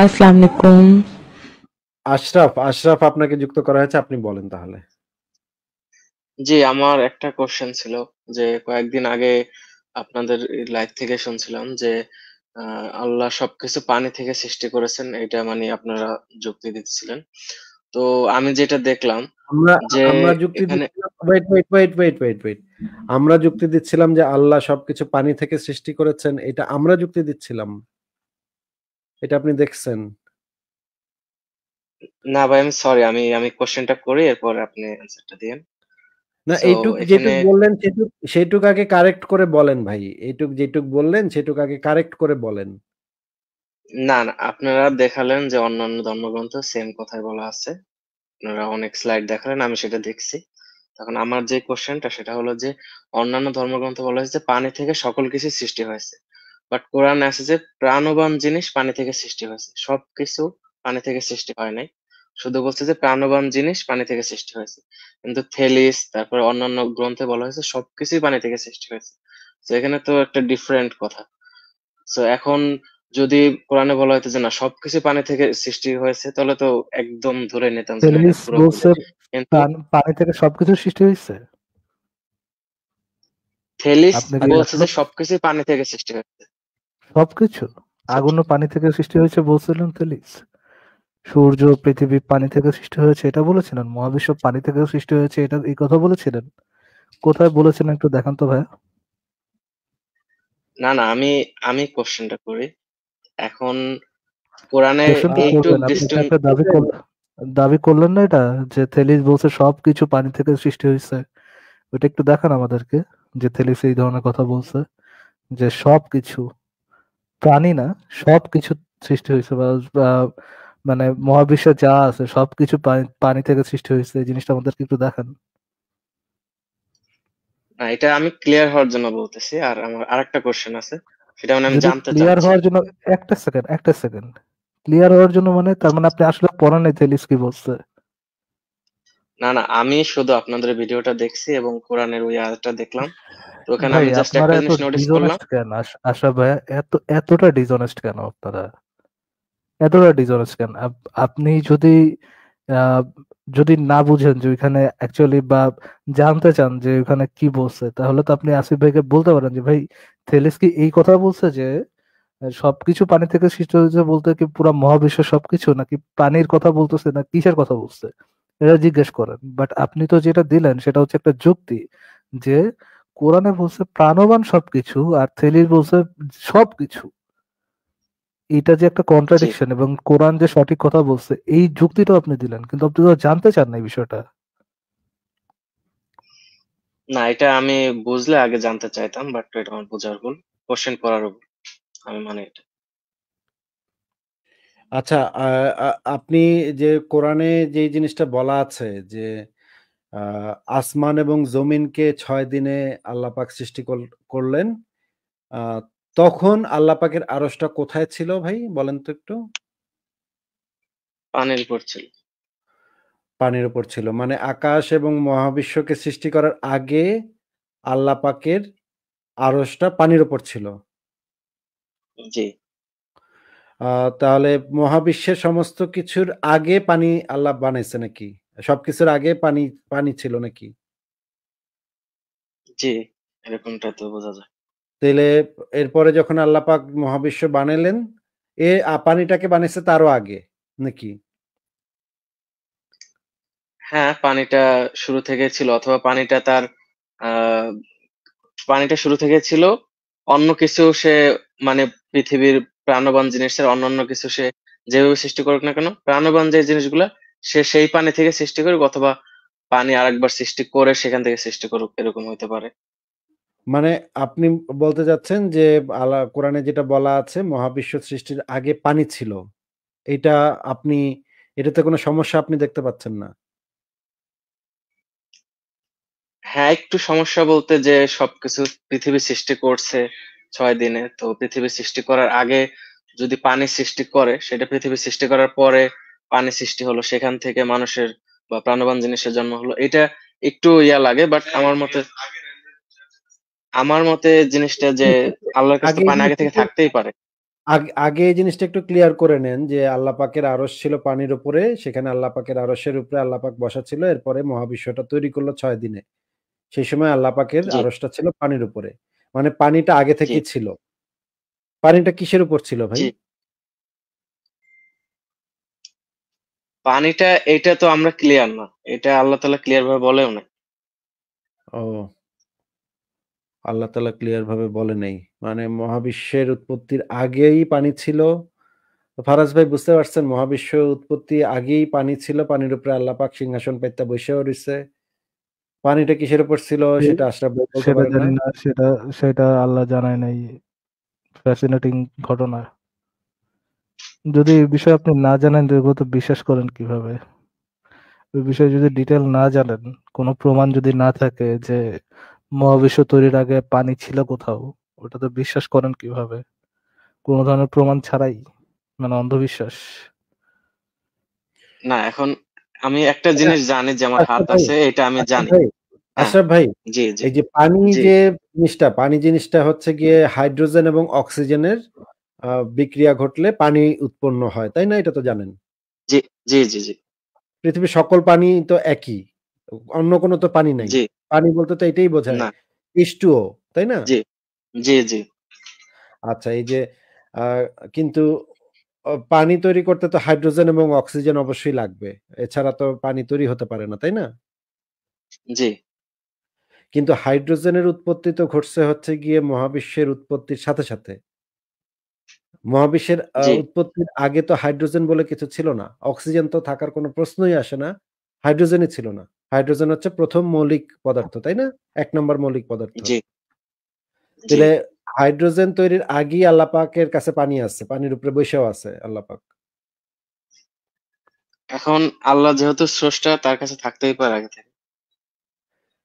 আসসালামু আলাইকুম আশরাফ আশরাফ আপনাকে যুক্ত করা হয়েছে আপনি বলেন তাহলে। জি আমার একটা কোশ্চেন ছিল যে কয়েকদিন আগে আপনাদের লাইভ থেকে শুনছিলাম যে আহ, আল্লাহ সবকিছু পানি থেকে সৃষ্টি করেছেন এটা মানে আপনারা যুক্তি দিচ্ছিলেন তো আমি যেটা দেখলাম আমরা যে আমরা যুক্তি এখানে wait wait wait wait wait wait আমরা যুক্তি দিচ্ছিলাম যে আল্লাহ সবকিছু পানি থেকে সৃষ্টি করেছেন এটা আমরা যুক্তি দিচ্ছিলাম। এটা আপনি দেখছেন? না ভাই আমি সরি আমি আমি কোশ্চেনটা করি এরপর আপনি অ্যান্সারটা দিয়েন। না এইটুক যেটুক বললেন সেটুক সেটুক আগে কারেক্ট করে বলেন ভাই। এইটুক যেটুক বললেন সেটুক আগে কারেক্ট করে বলেন। না না আপনারা দেখালেন যে অন্যান্য ধর্মগ্রন্থ সেম কথাই বলা আছে। আপনারা অনেক স্লাইড দেখালেন আমি সেটা দেখছি। তখন আমার যে কোশ্চেনটা সেটা হলো যে অন্যান্য ধর্মগ্রন্থ বলা হয়েছে যে পানি থেকে সকল কিছু সৃষ্টি হয়েছে। বাট কোরআন আছে যে প্রাণবান জিনিস পানি থেকে সৃষ্টি হয়েছে। সবকিছু পানি থেকে সৃষ্টি হয় নাই। শুধু বলছে যে প্রাণবান জিনিস পানি থেকে সৃষ্টি হয়েছে। কিন্তু থেলিস তারপরে অন্যান্য গ্রন্থে বলা হয়েছে সবকিছুই পানি থেকে সৃষ্টি হয়েছে। তো এখানে তো একটা ডিফারেন্ট কথা। তো এখন যদি কোরআনে বলা হতো যে না সবকিছু পানি থেকে সৃষ্টি হয়েছে তাহলে তো একদম ধরে নিতাম পানি থেকে সবকিছু সৃষ্টি হয়েছে? থেলিস বলছে যে সবকিছু পানি থেকে সৃষ্টি হয়েছে। সবকিছু। আগুনও পানি থেকে সৃষ্টি হয়েছে বলছিলেন তেলিস। সূর্য পৃথিবী পানি থেকে সৃষ্টি হয়েছে এটা বলেছিলেন। মহাবিশ্ব পানি থেকে সৃষ্টি হয়েছে এটা এই কথা বলেছিলেন। কোথায় বলেছিলেন একটু দেখান তো ভাইয়া। না না আমি আমি কোশ্চেনটা করি। এখন কোরআনে একটা দাবি করলেন দাবি করলেন না এটা যে থেলিস বলছে সবকিছু পানি থেকে সৃষ্টি হয়েছে। ওটা একটু দেখান আমাদেরকে যে থেলিস এই ধরনের কথা বলছে যে সবকিছু প্রাণী না সবকিছু সৃষ্টি হয়েছে বা মানে মহাবিশ্বে যা আছে সবকিছু পানি থেকে সৃষ্টি হয়েছে এই জিনিসটা আমাদেরকে একটু দেখান। না এটা আমি ক্লিয়ার হওয়ার জন্য বলতেছি আর আমার আরেকটা কোশ্চেন আছে সেটা মানে আমি জানতে ক্লিয়ার হওয়ার জন্য একটা সেকেন্ড একটা সেকেন্ড ক্লিয়ার হওয়ার জন্য মানে তার মানে আপনি আসলে পড়ান নাই কি বলছে? না না আমি শুধু আপনাদের ভিডিওটা দেখছি এবং কোরআনের ওই আয়াতটা দেখলাম। তো ওখানে আমি জাস্ট একটা জিনিস নোটিস করলাম। আশা ভাই এত এতটা ডিসঅনেস্ট কেন আপনারা? এতটা ডিসঅনেস্ট কেন? আপনি যদি যদি না বুঝেন যে ওইখানে অ্যাকচুয়ালি বা জানতে চান যে ওখানে কি বলছে তাহলে তো আপনি আসিফ ভাইকে বলতে পারেন যে ভাই থেলিস কি এই কথা বলছে যে সবকিছু পানি থেকে সৃষ্টি হয়েছে বলতে কি পুরো মহাবিশ্ব সবকিছু নাকি পানির কথা বলতেছে না কিসের কথা বলছে? এটা জিজ্ঞেস করেন। বাট আপনি তো যেটা দিলেন সেটা হচ্ছে একটা যুক্তি যে কোরআনে বলছে প্রাণবান সবকিছু আর থেলিস বলছে সবকিছু। এটা যে একটা কন্ট্রাডিকশন এবং কোরআন যে সঠিক কথা বলছে এই যুক্তিটাও আপনি দিলেন। কিন্তু আপনি তো জানতে চান না এই বিষয়টা। না এটা আমি বুঝলে আগে জানতে চাইতাম বাট এটা আমার বোঝার ভুল। কোশ্চেন করার ভুল। আমি মানে এটা। আচ্ছা আ- আ- আপনি যে কোরআনে যে জিনিসটা বলা আছে যে আসমান এবং জমিনকে ছয় দিনে আল্লাহ পাক সৃষ্টি কর- করলেন আহ, তখন আল্লাহ পাকের আরশটা কোথায় ছিল ভাই? বলেন তো একটু। পানির উপর ছিল। পানির উপর ছিল। মানে আকাশ এবং মহাবিশ্বকে সৃষ্টি করার আগে আল্লাহ পাকের আরশটা পানির উপর ছিল। জি। তাহলে মহাবিশ্বের সমস্ত কিছুর আগে পানি আল্লাহ বানাইছে নাকি? সবকিছুর আগে পানি পানি ছিল নাকি? জি এরকমটা তো বোঝা যায়। তাহলে এরপরে যখন আল্লাহ পাক মহাবিশ্ব বানাইলেন এ পানিটাকে বানাইছে তারও আগে নাকি? হ্যাঁ পানিটা শুরু থেকে ছিল অথবা পানিটা তার আহ পানিটা শুরু থেকে ছিল। অন্য কিছু সে মানে পৃথিবীর প্রাণবান জিনিসের অন্যান্য কিছু সে যেভাবে সৃষ্টি করুক না কেন, প্রাণবান যে জিনিসগুলা, সে সেই পানি থেকে সৃষ্টি করুক অথবা পানি আরেকবার সৃষ্টি করে সেখান থেকে সৃষ্টি করুক, এরকম হইতে পারে। মানে আপনি বলতে যাচ্ছেন যে আল্লাহ, কোরআনে যেটা বলা আছে, মহাবিশ্ব সৃষ্টির আগে পানি ছিল। এটা আপনি, এটাতে কোনো সমস্যা আপনি দেখতে পাচ্ছেন না? হ্যাঁ একটু সমস্যা বলতে যে সবকিছু পৃথিবী সৃষ্টি করছে ছয় দিনে। তো পৃথিবী সৃষ্টি করার আগে যদি পানি সৃষ্টি করে সেটা পৃথিবী সৃষ্টি করার পরে পানি সৃষ্টি হলো সেখান থেকে মানুষের বা প্রাণবান জিনিসের জন্ম হলো। এটা একটু ইয়া লাগে বাট আমার মতে আমার মতে জিনিসটা যে আল্লাহর কাছে পানি আগে থেকে থাকতেই পারে। আগে এই জিনিসটা একটু ক্লিয়ার করে নেন যে আল্লাহ পাকের আরশ ছিল পানির উপরে সেখানে আল্লাহ পাকের আরশের উপরে আল্লাহ পাক বসা ছিল এরপরে মহাবিশ্বটা তৈরি করল ছয় দিনে। সেই সময় আল্লাহ পাকের জি। আরশটা ছিল পানির উপরে। মানে পানিটা আগে জি। থেকেই ছিল। পানিটা কিসের উপর ছিল ভাই? পানিটা এটা তো আমরা ক্লিয়ার না। এটা আল্লাহ তাআলা ক্লিয়ার ভাবে বলেও না ও। আল্লাহ তালা ক্লিয়ার ভাবে বলে নেই। মানে মহাবিশ্বের উৎপত্তির আগেই পানি ছিল। ফারাজ ভাই বুঝতে পারছেন? মহাবিশ্ব উৎপত্তি আগেই পানি ছিল। পানির উপরে আল্লাহ পাক সিংহাসন পেতে বসেও রইছে। পানিটা কিসের উপর ছিল সেটা আশরাফ ভাই বলতে সেটা না। জানি না সেটা সেটা আল্লাহ জানায় নাই। ফ্যাসিনেটিং ঘটনা। যদি এই বিষয়ে আপনি না জানেন তো এগুলো তো বিশ্বাস করেন কীভাবে? ওই বিষয়ে যদি ডিটেল না জানেন কোনো প্রমাণ যদি না থাকে যে মহাবিশ্ব তৈরির আগে পানি ছিল কোথাও ওটা তো বিশ্বাস করেন কীভাবে? কোনো ধরনের প্রমাণ ছাড়াই মানে অন্ধবিশ্বাস। না এখন আমি একটা জিনিস জানি যে আমার হাত আছে এটা আমি জানি। ভাই হ্যাঁ। আশরাফ ভাই জি জি। এই যে পানি যে জিনিসটা পানি জিনিসটা হচ্ছে গিয়ে হাইড্রোজেন এবং অক্সিজেনের বিক্রিয়া ঘটলে পানি উৎপন্ন হয় তাই না? এটা তো জানেন। জি জি জি জি। পৃথিবীর সকল পানি তো একই অন্য কোনো তো পানি নাই। পানি বলতে তো এটাই বোঝায় না। এইচ টুও তাই না? জি জি জি। আচ্ছা এই যে আহ, কিন্তু পানি তৈরি করতে তো হাইড্রোজেন এবং অক্সিজেন অবশ্যই লাগবে। এছাড়া তো পানি তৈরি হতে পারে না তাই না? জি। কিন্তু হাইড্রোজেনের উৎপত্তি তো ঘটছে হচ্ছে গিয়ে মহাবিশ্বের উৎপত্তির সাথে সাথে। মহাবিশ্বের জি। উৎপত্তির আগে তো হাইড্রোজেন বলে কিছু ছিল না। অক্সিজেন তো থাকার কোনো প্রশ্নই আসে না হাইড্রোজেনই ছিল না। হাইড্রোজেন হচ্ছে প্রথম মৌলিক পদার্থ তাই না? এক নম্বর মৌলিক পদার্থ। জি। জি। তাহলে হাইড্রোজেন তৈরির আগেই আল্লাহ পাকের কাছে পানি আছে পানির উপরে বসেও আছে আল্লাহ পাক। এখন আল্লাহ যেহেতু স্রষ্টা তার কাছে থাকতেই পারে আগে থেকে।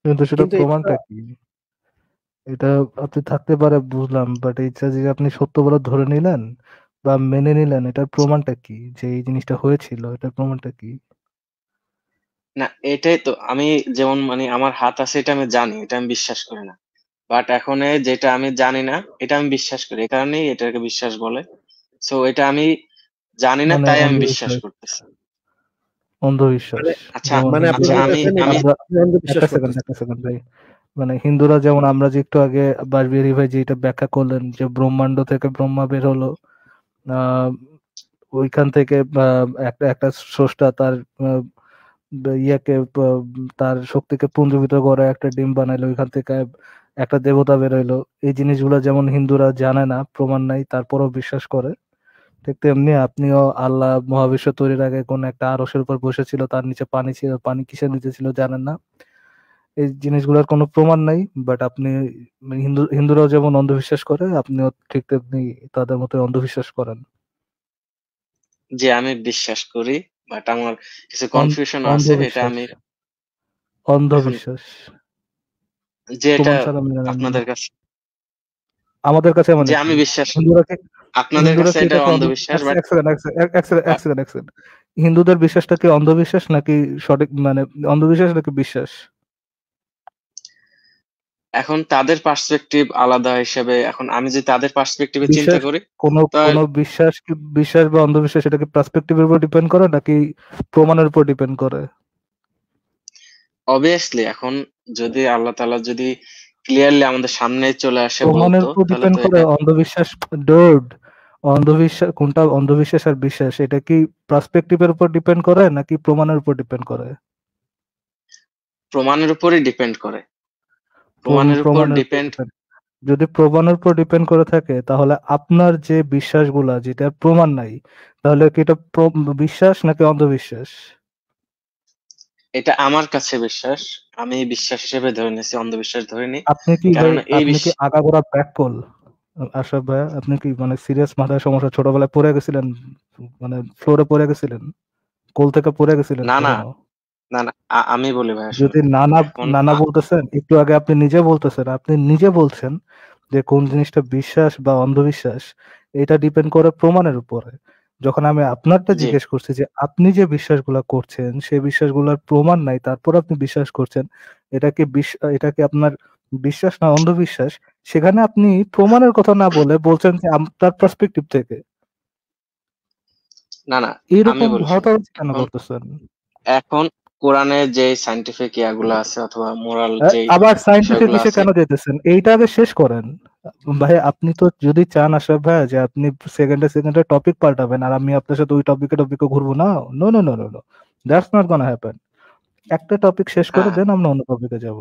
কিন্তু সেটা প্রমাণটা কি? এটা আপনি থাকতে পারে বুঝলাম বাট এইটা যে আপনি সত্য বলে ধরে নিলেন বা মেনে নিলেন এটার প্রমাণটা কি? যে এই জিনিসটা হয়েছিল এটার প্রমাণটা কি? না এটাই তো আমি যেমন মানে আমার হাত আছে এটা আমি জানি এটা আমি বিশ্বাস করি না। বাট এখন যেটা আমি জানি না এটা আমি বিশ্বাস করি এই কারণেই এটাকে বিশ্বাস বলে। সো এটা আমি জানি না মানে তাই আমি বিশ্বাস করতেছি। অন্ধবিশ্বাস। মানে আচ্ছা মানে আচ্ছা আমি আমি মানে হিন্দুরা যেমন আমরা যে একটু আগে বারবিয়ারি ভাই যেটা ব্যাখ্যা করলেন যে ব্রহ্মাণ্ড থেকে ব্রহ্মা বের হলো আহ ওইখান থেকে আহ, একটা একটা স্রষ্টা তার ইয়েকে তার শক্তিকে পুঞ্জীভূত করে একটা ডিম বানাইলো, ওইখান থেকে একটা দেবতা বেরোইলো। এই জিনিসগুলো যেমন হিন্দুরা জানে না, প্রমাণ নাই, তারপরও বিশ্বাস করে। ঠিক তেমনি আপনিও আল্লাহ মহাবিশ্ব তৈরির আগে কোন একটা আরসের উপর বসেছিল, তার নিচে পানি ছিল, পানি কিসের নিচে ছিল জানেন না। এই জিনিসগুলোর কোনো প্রমাণ নাই বাট আপনি হিন্দু, হিন্দুরাও যেমন অন্ধবিশ্বাস করে, আপনিও ঠিক তেমনি তাদের মতো অন্ধবিশ্বাস করেন। যে আমি বিশ্বাস করি। বাট আমার কিছু কনফিউশন আছে এটা আমি অন্ধবিশ্বাস। যে এটা আপনাদের কাছে আমাদের কাছে মানে যে আমি বিশ্বাস আপনাদের কাছে এটা অন্ধবিশ্বাস হিন্দুদের বিশ্বাসটা কি অন্ধবিশ্বাস নাকি সঠিক মানে অন্ধবিশ্বাস নাকি বিশ্বাস? এখন তাদের পার্সপেক্টিভ আলাদা হিসেবে এখন আমি যদি তাদের পার্সপেক্টিভে চিন্তা করি কোন কোন বিশ্বাস কি বিশ্বাস বা অন্ধবিশ্বাস এটা কি পার্সপেক্টিভের উপর ডিপেন্ড করে নাকি প্রমাণের উপর ডিপেন্ড করে? অবভিয়াসলি এখন যদি আল্লাহ তাআলা যদি ক্লিয়ারলি আমাদের সামনে চলে আসে প্রমাণের উপর ডিপেন্ড করে অন্ধবিশ্বাস ডোড অন্ধবিশ্বাস কোনটা অন্ধবিশ্বাস আর বিশ্বাস এটা কি পার্সপেক্টিভের উপর ডিপেন্ড করে নাকি প্রমাণের উপর ডিপেন্ড করে? প্রমাণের উপরই ডিপেন্ড করে। প্রমাণের উপর ডিপেন্ড যদি প্রমাণের উপর ডিপেন্ড করে থাকে তাহলে আপনার যে বিশ্বাসগুলা যেটা প্রমাণ নাই তাহলে কি এটা বিশ্বাস নাকি অন্ধবিশ্বাস? এটা আমার কাছে বিশ্বাস। আমি বিশ্বাস হিসেবে ধরে নিয়েছি অন্ধবিশ্বাস ধরে নি আপনি কি ভাই আপনি কি আগাগোড়া ব্যাককল আশরাফ ভাইয়া আপনি কি মানে সিরিয়াস মাথায় সমস্যা ছোটবেলায় পড়ে গেছিলেন? মানে ফ্লোরে পড়ে গেছিলেন? কোল থেকে পড়ে গেছিলেন না না? না না আমি বলি ভাই যদি নানা নানা বলতেছেন একটু আগে আপনি নিজে বলতেছেন আপনি নিজে বলছেন যে কোন জিনিসটা বিশ্বাস বা অন্ধবিশ্বাস এটা ডিপেন্ড করে প্রমাণের উপরে। যখন আমি আপনারটা জিজ্ঞেস করছি যে আপনি যে বিশ্বাসগুলা করছেন সেই বিশ্বাসগুলোর প্রমাণ নাই তারপর আপনি বিশ্বাস করছেন এটা কি বিশ- এটা কি আপনার বিশ্বাস না অন্ধবিশ্বাস? সেখানে আপনি প্রমাণের কথা না বলে বলছেন যে আপনার পার্সপেক্টিভ থেকে। না না এরকম। হতাহত কেন করতেছেন? এখন কোরআনে যে সাইন্টিফিক ইয়াগুলো আছে অথবা মোরাল যে আবার সাইন্টিফিক বিষয়ে কেন যেতেছেন? এইটা আগে শেষ করেন। ভাই আপনি তো যদি চান আশরাফ ভাই যে আপনি সেকেন্ডে সেকেন্ডে টপিক পাল্টাবেন আর আমি আপনার সাথে ওই টপিকে টপিকে ঘুরবো না no no no no no that's not gonna happen একটা টপিক শেষ করে হ্যাঁ। দেন আমরা অন্য টপিকে যাব।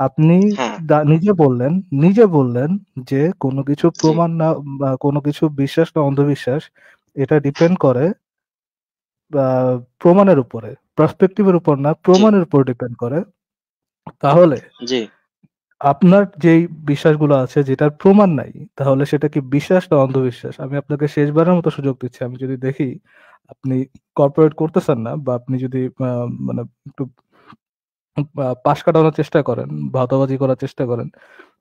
আপনি হ্যাঁ। নিজে বললেন নিজে বললেন যে কোনো কিছু প্রমাণ না বা কোনো কিছু বিশ্বাস না অন্ধবিশ্বাস এটা ডিপেন্ড করে প্রমাণের উপরে। পার্সপেক্টিভের উপর না প্রমাণের উপর ডিপেন্ড করে। তাহলে জি। আপনার যেই বিশ্বাসগুলো আছে যেটার প্রমাণ নাই তাহলে সেটা কি বিশ্বাস না অন্ধবিশ্বাস? আমি আপনাকে শেষবারের মতো সুযোগ দিচ্ছি। আমি যদি দেখি আপনি কর্পোরেট করতেছেন না বা আপনি যদি মানে একটু পাশ কাটানোর চেষ্টা করেন ভাতাবাজি করার চেষ্টা করেন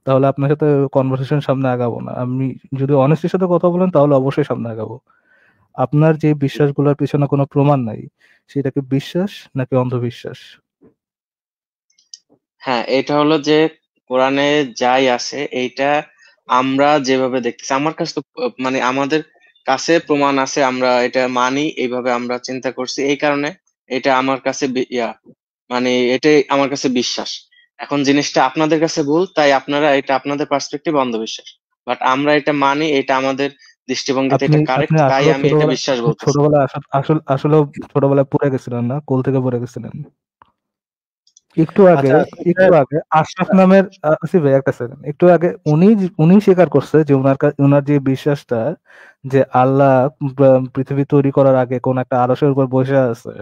তাহলে আপনার সাথে কনভারসেশন সামনে আগাবো না। আমি যদি অনেস্টের সাথে কথা বলেন তাহলে অবশ্যই সামনে আগাবো। আপনার যে বিশ্বাসগুলোর পিছনে কোনো প্রমাণ নাই, সেটা কি বিশ্বাস নাকি অন্ধবিশ্বাস? হ্যাঁ এটা হলো যে কোরআনে যাই আছে এইটা আমরা যেভাবে দেখতেছি, আমার কাছে তো মানে আমাদের কাছে প্রমাণ আছে, আমরা এটা মানি, এইভাবে আমরা চিন্তা করছি, এই কারণে এটা আমার কাছে ইয়া মানে এটাই আমার কাছে বিশ্বাস। এখন জিনিসটা আপনাদের কাছে ভুল, তাই আপনারা এটা আপনাদের পার্সপেক্টিভ অন্ধবিশ্বাস। বাট আমরা এটা মানি, এটা আমাদের দৃষ্টিভঙ্গিতে এটা কারেক্ট তাই আমি এটা ছোটবেলায় বিশ্বাস বলতেছি ছোটবেলায় আসলে ছোটবেলায় পড়ে গেছিলেন না? কোল থেকে পড়ে গেছিলেন? একটু আগে আচ্ছা, একটু আগে আশরাফ নামের ভাই একটা সেকেন্ড একটু আগে উনি উনি স্বীকার করছে যে উনার যে বিশ্বাসটা যে আল্লাহ পৃথিবী তৈরি করার আগে কোন একটা আরশের উপর বসে আছে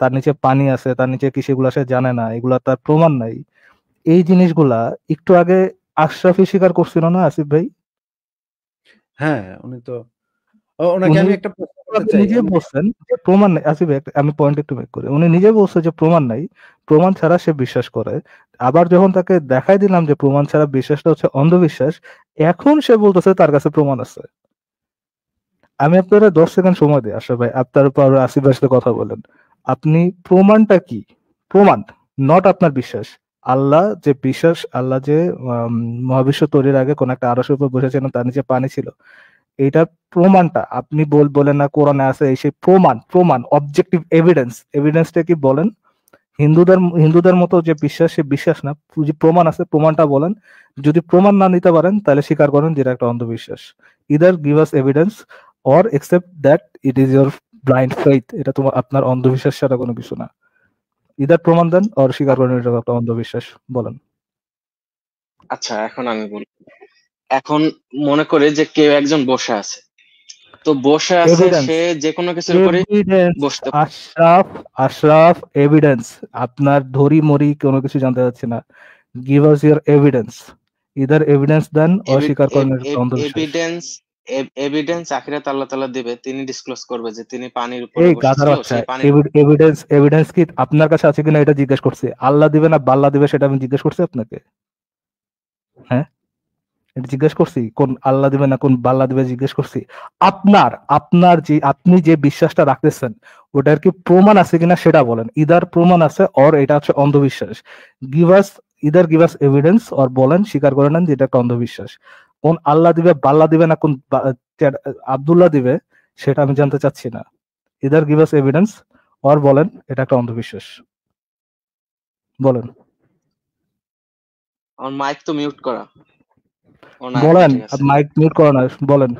তার নিচে পানি আছে তার নিচে কি সেগুলা সে জানে না এগুলা তার প্রমাণ নাই। এই জিনিসগুলা একটু আগে আশরাফই স্বীকার করছিল না আসিফ ভাই? হ্যাঁ উনি তো ওনাকে আমি একটা প্রশ্ন করতে চাই নিজে বলছেন যে প্রমাণ নাই। আসিফ আমি পয়েন্ট একটু মেক করি। উনি নিজে বলছে যে প্রমাণ নাই। প্রমাণ ছাড়া সে বিশ্বাস করে। আবার যখন তাকে দেখাই দিলাম যে প্রমাণ ছাড়া বিশ্বাসটা হচ্ছে অন্ধবিশ্বাস এখন সে বলতেছে তার কাছে প্রমাণ আছে। আমি আপনারা দশ সেকেন্ড সময় দিই আশা ভাই। আপনার উপর আসিফ সাথে কথা বলেন। আপনি প্রমাণটা কি? প্রমাণ নট আপনার বিশ্বাস। আল্লাহ যে বিশ্বাস, আল্লাহ যে মহাবিশ্ব তৈরির আগে কোন একটা আরশের উপর বসেছিলেন তার নিচে পানি ছিল। এইটার প্রমাণটা আপনি বল, বলেন না, কোরআনে আছে, এই সেই প্রমাণ প্রমাণ অবজেক্টিভ এভিডেন্স এভিডেন্সটা কি বলেন? হিন্দুদের হিন্দুদের মতো যে বিশ্বাস, সে বিশ্বাস না। যে প্রমাণ আছে, প্রমাণটা বলেন। যদি প্রমাণ না নিতে পারেন, তাহলে স্বীকার করেন যেটা একটা অন্ধবিশ্বাস। Either give us evidence or accept that it is your blind faith এটা তোমার, আপনার অন্ধবিশ্বাস ছাড়া কোনো কিছু না। ইদার প্রমাণ দেন অর স্বীকার করেন এটা একটা অন্ধবিশ্বাস বলেন। আচ্ছা এখন আমি বলি। এখন মনে করে যে কেউ একজন বসে আছে। তো বসে আছে সে যে কোনো কিছুর উপরে বসতে আশরাফ আশরাফ এভিডেন্স আপনার ধরি মরি কোনো কিছু জানতে চাচ্ছি না। Give us your evidence either evidence দেন অস্বীকার করেন অন্ধবিশ্বাস। এভিডেন্স এভিডেন্স আখিরাত আল্লাহ তাআলা দিবে তিনি ডিসক্লোজ করবে যে তিনি পানির উপরে এই গাধার বাচ্চা এভিডেন্স এভিডেন্স কি আপনার কাছে আছে কিনা এটা জিজ্ঞেস করছি। আল্লাহ দিবে না বাল্লা দিবে সেটা আমি জিজ্ঞেস করছি আপনাকে? হ্যাঁ? এটা জিজ্ঞেস করছি কোন আল্লাহ দিবে না কোন বাল্লা দিবে জিজ্ঞেস করছি। আপনার আপনার যে আপনি যে বিশ্বাসটা রাখতেছেন ওটার কি প্রমাণ আছে কিনা সেটা বলেন। ইদার প্রমাণ আছে অর এটা হচ্ছে অন্ধবিশ্বাস। Give us either give us evidence or বলেন স্বীকার করে নেন যে এটা একটা অন্ধবিশ্বাস। কোন আল্লাহ দিবে বাল্লা দিবে না কোন আব্দুল্লাহ দিবে সেটা আমি জানতে চাচ্ছি না। Either give us evidence or বলেন এটা একটা অন্ধবিশ্বাস। বলেন। আমার মাইক তো মিউট করা। বলেন মাইক মিউট করো না বলেন।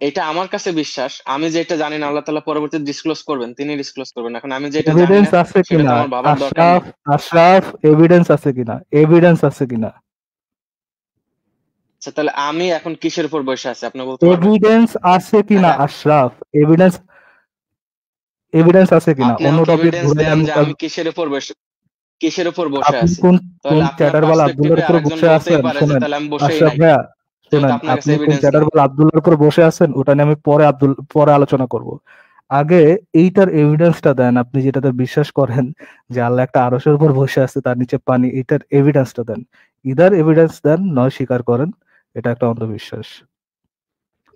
এটা আমার কাছে বিশ্বাস। আমি যেটা জানি না আল্লাহ তাআলা পরবর্তী ডিসক্লোজ করবেন তিনি ডিসক্লোজ করবেন। এখন আমি যেটা জানি এভিডেন্স না আছে কিনা? আশরাফ আশরাফ এভিডেন্স আছে কিনা? এভিডেন্স আছে কিনা? আচ্ছা তাহলে আমি এখন কিসের উপর বসে আছি? আপনি বলতে এভিডেন্স আছে কিনা হ্যাঁ। আশরাফ? এভিডেন্স এভিডেন্স আছে কিনা অন্য টপিক ঘুরে আমি কিসের উপর বসে কিসের উপর বসে আছি? কোন কোন আব্দুল্লার পার্সপেক্টিভে উপর বসে আছেন? শুনেন আশরাফ ভাইয়া শুনেন আপনি কোন নেই চ্যাটারবাল আব্দুল্লার উপর বসে আছেন ওটা নিয়ে আমি পরে আব্দুল পরে আলোচনা করব। আগে এইটার এভিডেন্সটা দেন আপনি যেটাতে বিশ্বাস করেন যে আল্লাহ একটা আরশের উপর বসে আছে তার নিচে পানি এটার এভিডেন্সটা দেন। ইদার এভিডেন্স দেন নয় স্বীকার করেন। এটা একটা অন্ধবিশ্বাস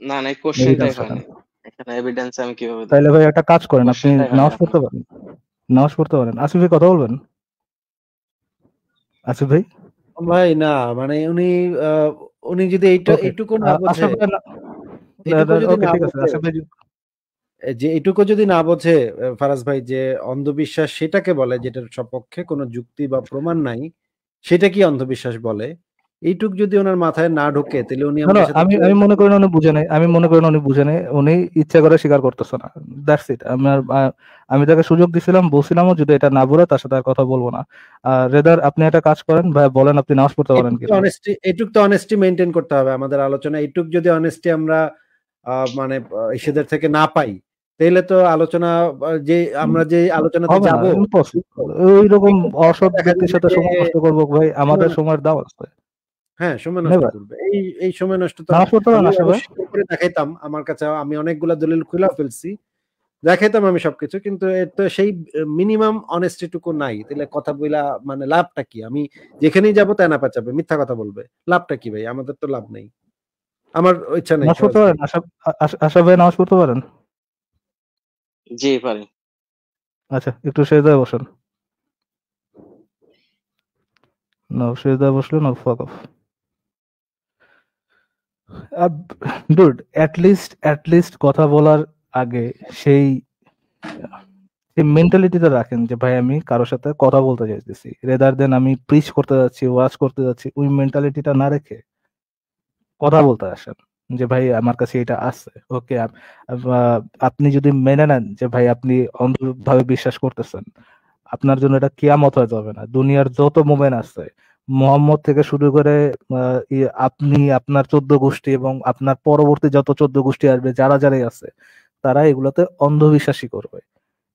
না না এই কোশ্চেনটাই এভিডেন্সটা হয়নি এখানে এভিডেন্স আমি কীভাবে দেব তাইলে ভাই একটা কাজ করেন আপনি নামাজ পড়তে পারেন নামাজ পড়তে পারেন আসিফ ভাই কথা বলবেন আসিফ ভাই? ভাই না মানে উনি উনি যদি এইটা। এইটুকু না বোঝে ভাই না এইটুকু যদি ওকে ঠিক আছে। বোঝে ভাই যে এটুকু যদি না বোঝে ফারাজ ভাই যে অন্ধবিশ্বাস সেটাকে বলে যেটার সপক্ষে কোনো যুক্তি বা প্রমাণ নাই, সেটা কি অন্ধবিশ্বাস বলে? এইটুক যদি উনার মাথায় না ঢোকে তাইলে উনি আমি আমি মনে করি না উনি বুঝে নাই। আমি মনে করি না উনি বুঝে নাই। উনি ইচ্ছা করে স্বীকার করতেছে না। That's it. আমার আমি তাকে সুযোগ দিছিলাম, বলছিলামও যদি এটা না বলে তার সাথে আর কথা বলব না। আ রেদার আপনি একটা কাজ করেন, ভাইয়া বলেন আপনি নামাজ পড়তে পারেন কিনা? অনেস্টি এইটুক তো অনেস্টি মেইনটেইন করতে হবে আমাদের আলোচনা এইটুক যদি অনেস্টি আমরা মানে আ ইসেদের থেকে না পাই, তাহলে তো আলোচনা যে আমরা যে আলোচনাতে যাব ইম্পসিবল। ওইরকম অসৎ ব্যক্তির সাথে সময় নষ্ট করব ভাই, আমাদের সময় সময়ের দাম আছে। হ্যাঁ, সময় নষ্ট করবে। এই এই সময় নষ্ট তো করে দেখাইতাম। আমার কাছে আমি অনেকগুলা দলিল খুইলা ফেলছি। দেখাইতাম আমি সবকিছু। কিন্তু এর তো সেই মিনিমাম অনেস্টি টুকু নাই। তাইলে কথা বইলা মানে লাভটা কি? আমি যেখানেই যাব তেনা পেঁচাবে, মিথ্যা কথা বলবে। লাভটা কি ভাই? আমাদের তো লাভ নেই। আমার ইচ্ছা নেই নামাজ পড়তে পারেন? আশ ভাই নামাজ পড়তে পারেন? জি, পারি। আচ্ছা, একটু সেজদায় বসেন। নাও সেজদায় বসলেন fuck off. Dude at least at least কথা বলার আগে সেই মেন্টালিটিটা রাখেন যে ভাই আমি কারও সাথে কথা বলতে চাইতেছি। রেদার দেন আমি প্রিচ করতে যাচ্ছি, ওয়াজ করতে যাচ্ছি। ওই মেন্টালিটিটা না রেখে কথা বলতে আসেন। যে ভাই আমার কাছে এটা আছে। ওকে আপ আপনি যদি মেনে নেন যে ভাই আপনি অন্ধভাবে বিশ্বাস করতেছেন, আপনার জন্য এটা কিয়ামত হয়ে যাবে না। দুনিয়ার যত মোমেন আছে, মুহাম্মদ থেকে শুরু করে আ আপনি, আপনার ১৪ গোষ্ঠী এবং আপনার পরবর্তী যত ১৪ গোষ্ঠী আসবে যারা, যারাই আছে, তারা এগুলোতে অন্ধবিশ্বাসই করবে।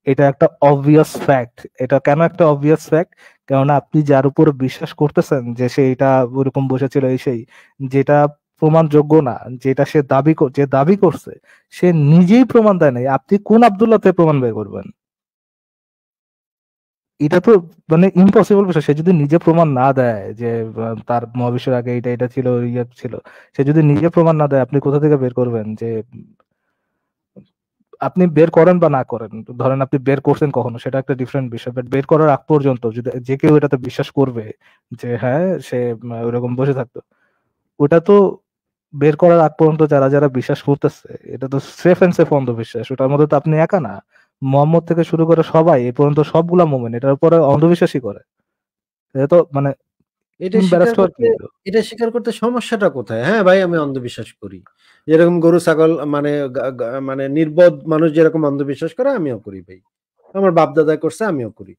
এটা একটা অবভিয়াস ফ্যাক্ট। এটা কেন একটা অবভিয়াস ফ্যাক্ট? কেননা আপনি যার উপর বিশ্বাস করতেছেন যে সে এটা ওরকম বসেছিল এই সেই, যেটা প্রমাণযোগ্য না, যেটা সে দাবি যে দাবি করছে, সে নিজেই প্রমাণ দেয় নাই। আপনি কোন আব্দুল্লাহ থেকে প্রমাণ বের করবেন? এটা তো মানে ইম্পসিবল বিষয়। সে যদি নিজে প্রমাণ না দেয় যে তার মহাবিশ্বের আগে এটা, এটা ছিল, ইয়ে ছিল। সে যদি নিজে প্রমাণ না দেয় আপনি কোথা থেকে বের করবেন যে আপনি বের করেন বা না করেন। ধরেন আপনি বের করছেন কখনো সেটা একটা ডিফারেন্ট বিষয়। বাট বের করার আগ পর্যন্ত যদি যে কেউ এটাতে বিশ্বাস করবে যে হ্যাঁ, সে আ ওরকম বসে থাকতো। ওটা তো বের করার আগ পর্যন্ত যারা, যারা বিশ্বাস করতেছে এটা তো সেফ অ্যান্ড সেফ অন্ধবিশ্বাস। ওটার মধ্যে তো আপনি একা না। মুহাম্মদ থেকে শুরু করে সবাই এ পর্যন্ত সবগুলা মোমেন এটার উপরে অন্ধবিশ্বাসই করে। এটা তো মানে এটা স্বীকার করতে সমস্যাটা কোথায়? হ্যাঁ, ভাই আমি অন্ধবিশ্বাস করি। যেরকম গরু ছাগল মানে মানে নির্বোধ মানুষ যেরকম অন্ধবিশ্বাস করে আমিও করি ভাই। আমার বাপ-দাদা করছে আমিও করি।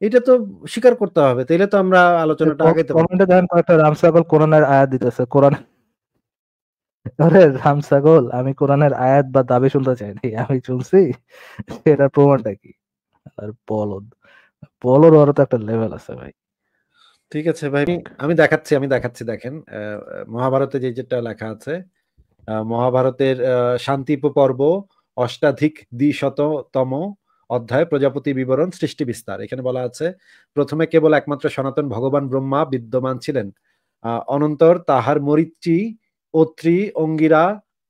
এটা তো স্বীকার করতে হবে। তাইলে তো আমরা আলোচনাটা পারব। কমেন্টে দেখেন কয়েকটা রাম ছাগল কোরআনের আয়াত দিতেছে। কোরআন আরে রাম ছাগল আমি কোরআনের আয়াত বা দাবি শুনতে চাই নাই। আমি শুনছি এটার প্রমাণটা কি? আর বলদ। বলদ হওয়ারও তো একটা লেভেল আছে ভাই। ঠিক আছে ভাই। আমি দেখাচ্ছি, আমি দেখাচ্ছি দেখেন। মহাভারতে যে যেটা লেখা আছে, মহাভারতের আ শান্তিপ পর্ব অষ্টাধিক দ্বিশততম অধ্যায় প্রজাপতি বিবরণ সৃষ্টি বিস্তার। এখানে বলা আছে, প্রথমে কেবল একমাত্র সনাতন ভগবান ব্রহ্মা বিদ্যমান ছিলেন। অনন্তর তাহার মরীচি, অত্রি, অঙ্গিরা,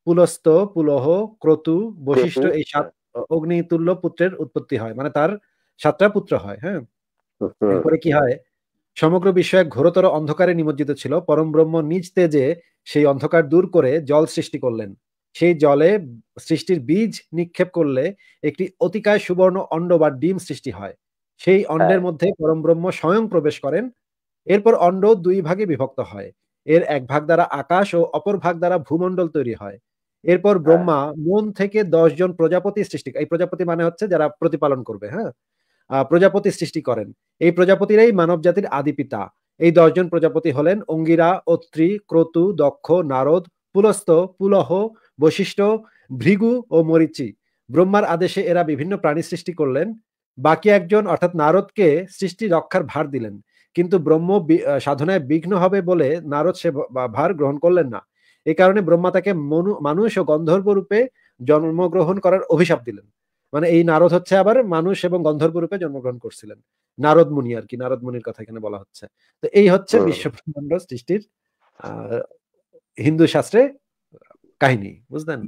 পুলস্ত, পুলহ, ক্রতু, বশিষ্ঠ এই ৭ অ অগ্নিতুল্য পুত্রের উৎপত্তি হয়। মানে তার সাতটা পুত্র হয়, হ্যাঁ? এরপরে কি হয়? সমগ্র বিশ্ব এক ঘোরতর অন্ধকারে নিমজ্জিত ছিল। পরম ব্রহ্ম নিজ তেজে সেই অন্ধকার দূর করে জল সৃষ্টি করলেন। সেই জলে সৃষ্টির বীজ নিক্ষেপ করলে একটি অতিকায় সুবর্ণ অণ্ড বা ডিম সৃষ্টি হয়। সেই অন্ডের মধ্যে পরম ব্রহ্ম স্বয়ং প্রবেশ করেন। এরপর অণ্ড দুই ভাগে বিভক্ত হয়। এর এক ভাগ দ্বারা আকাশ ও অপর ভাগ দ্বারা ভূমণ্ডল তৈরি হয়। এরপর ব্রহ্মা মন থেকে ১০ জন প্রজাপতি সৃষ্টি এই প্রজাপতি মানে হচ্ছে যারা প্রতিপালন করবে, হ্যাঁ? প্রজাপতি সৃষ্টি করেন। এই প্রজাপতিরাই মানবজাতির আদি পিতা। এই ১০ জন প্রজাপতি হলেন অঙ্গিরা, অত্রি, ক্রতু, দক্ষ, নারদ, পুলস্ত, পুলহ, বশিষ্ঠ, ভৃগু ও মরিচি ব্রহ্মার আদেশে এরা বিভিন্ন প্রাণী সৃষ্টি করলেন। বাকি একজন অর্থাৎ নারদকে সৃষ্টি রক্ষার ভার দিলেন। কিন্তু ব্রহ্ম সাধনায় বিঘ্ন হবে বলে নারদ সে ভার গ্রহণ করলেন না। এ কারণে ব্রহ্মা তাকে মানুষ ও গন্ধর্ব রূপে জন্মগ্রহণ করার অভিশাপ দিলেন। মানে এই নারদ হচ্ছে আবার মানুষ এবং গন্ধর্ব রূপে জন্মগ্রহণ করছিলেন। নারদ মুনি আরকি। নারদ মুনির কথা এখানে বলা হচ্ছে। তো এই হচ্ছে বিশ্ব ব্রহ্মাণ্ড সৃষ্টির হিন্দু শাস্ত্রে কাহিনী। বুঝলেন?